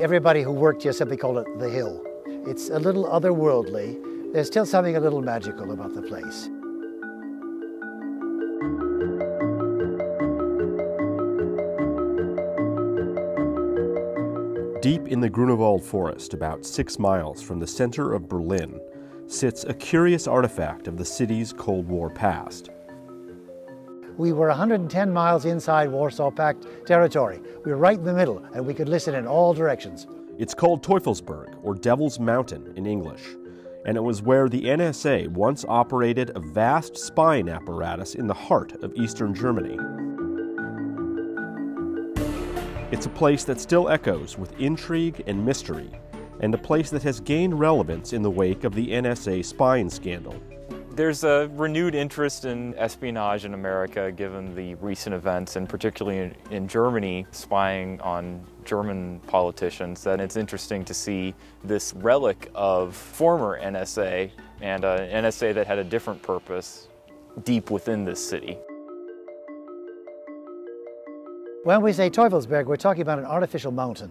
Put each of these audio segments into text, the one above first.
Everybody who worked here simply called it the Hill. It's a little otherworldly. There's still something a little magical about the place. Deep in the Grunewald forest, about six miles from the center of Berlin, sits a curious artifact of the city's Cold War past. We were 110 miles inside Warsaw Pact territory. We were right in the middle, and we could listen in all directions. It's called Teufelsberg, or Devil's Mountain in English, and it was where the NSA once operated a vast spying apparatus in the heart of eastern Germany. It's a place that still echoes with intrigue and mystery, and a place that has gained relevance in the wake of the NSA spying scandal. There's a renewed interest in espionage in America given the recent events, and particularly in, in, Germany, spying on German politicians, that it's interesting to see this relic of former NSA and uh, an NSA that had a different purpose deep within this city. When we say Teufelsberg, we're talking about an artificial mountain.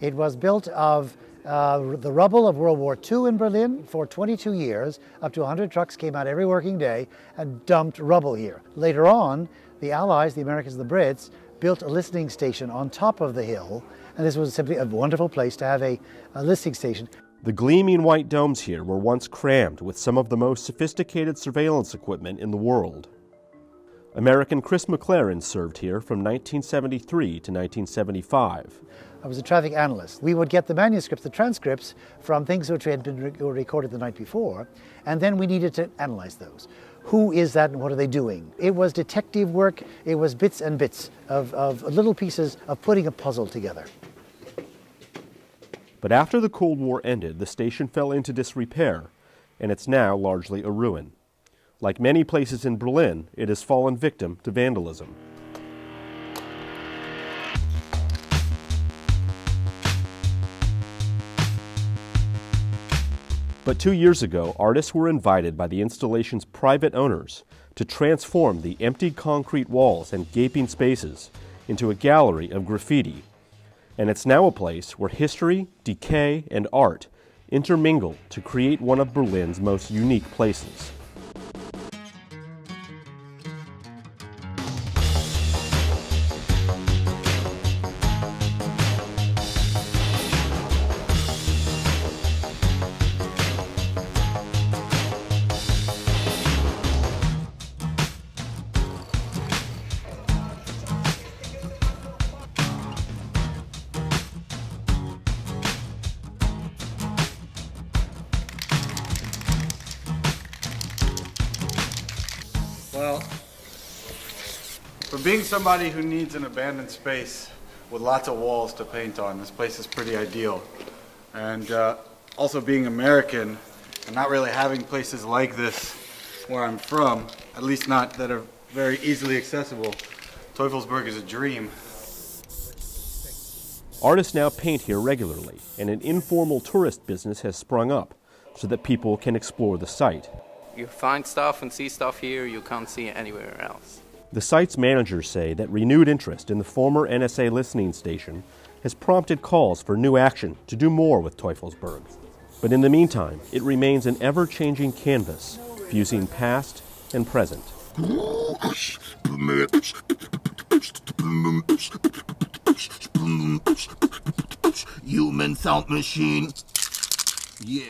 It was built of uh, the rubble of World War II in Berlin for 22 years. Up to 100 trucks came out every working day and dumped rubble here. Later on, the Allies, the Americans the Brits, built a listening station on top of the hill, and this was simply a wonderful place to have a, a listening station. The gleaming white domes here were once crammed with some of the most sophisticated surveillance equipment in the world. American Chris McLaren served here from 1973 to 1975. I was a traffic analyst. We would get the manuscripts, the transcripts from things which had been re recorded the night before, and then we needed to analyze those. Who is that and what are they doing? It was detective work, it was bits and bits of, of little pieces of putting a puzzle together. But after the Cold War ended, the station fell into disrepair, and it's now largely a ruin. Like many places in Berlin, it has fallen victim to vandalism. But two years ago, artists were invited by the installation's private owners to transform the empty concrete walls and gaping spaces into a gallery of graffiti. And it's now a place where history, decay, and art intermingle to create one of Berlin's most unique places. Well, for being somebody who needs an abandoned space with lots of walls to paint on, this place is pretty ideal. And uh, also being American and not really having places like this where I'm from, at least not that are very easily accessible, Teufelsberg is a dream. Artists now paint here regularly, and an informal tourist business has sprung up so that people can explore the site. You find stuff and see stuff here you can't see anywhere else. The site's managers say that renewed interest in the former NSA listening station has prompted calls for new action to do more with Teufelsberg. But in the meantime, it remains an ever changing canvas, fusing past and present. Human sound machine. Yeah.